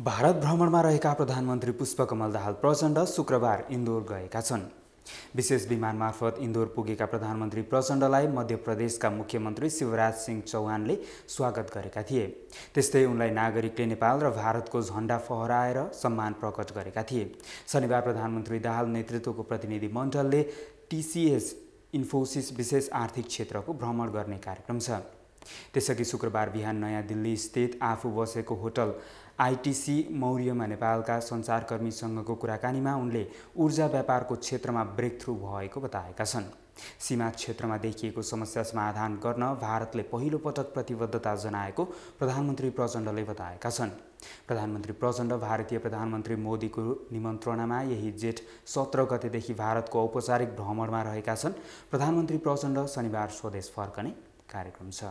भारत भ्रमणमा रहेका प्रधानमन्त्री पुष्पकमल दाहाल प्रचण्ड शुक्रबार इन्दोर गएका छन्। विशेष विमान मार्फत इन्दोर पुगेका प्रधानमन्त्री प्रचण्डलाई मध्य प्रदेशका मुख्यमन्त्री शिवराज सिंह चौहानले स्वागत गरेका थिए। त्यस्तै उनलाई नागरिकले नेपाल र भारतको झण्डा फहराएर सम्मान प्रकट गरेका थिए। शनिबार प्रधानमन्त्री दाहाल नेतृत्वको प्रतिनिधि मण्डलले टिसिएस इन्फोसिस विशेष आर्थिक क्षेत्रको भ्रमण गर्ने कार्यक्रम छ। त्यसअघि शुक्रबार बिहान नयाँ दिल्ली स्थित आफू बसेको होटल आइटिसी मौर्यमा नेपालका सञ्चारकर्मीसँगको कुराकानीमा उनले ऊर्जा व्यापारको क्षेत्रमा ब्रेक थ्रु भएको बताएका छन्। सीमा क्षेत्रमा देखिएको समस्या समाधान गर्न भारतले पहिलो पटक प्रतिबद्धता जनाएको प्रधानमन्त्री प्रचण्डले बताएका छन्। प्रधानमन्त्री प्रचण्ड भारतीय प्रधानमन्त्री मोदीको निमन्त्रणामा यही जेठ सत्र गतेदेखि भारतको औपचारिक भ्रमणमा रहेका छन्। प्रधानमन्त्री प्रचण्ड शनिबार स्वदेश फर्कने कार्यक्रम छ।